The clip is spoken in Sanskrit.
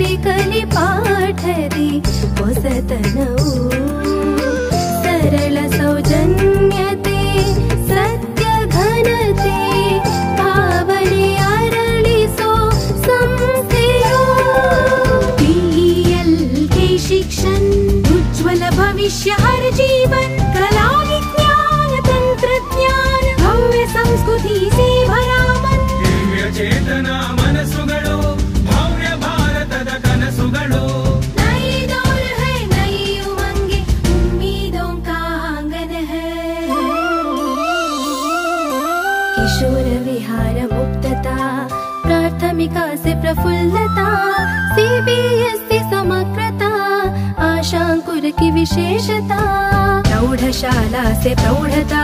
लिकलि पाठति वसतनौ सरलसौजन्यते सत्यघनते भावने आरण्यो संसे डी एल् के शिक्षन् उज्ज्वल भविष्यार्जीवन् विहार मुक्तता प्राथमिका से प्रफुल्लता सीबीएसई समग्रता आशांकुर की विशेषता प्रौढ़शाला से प्रौढ़ता।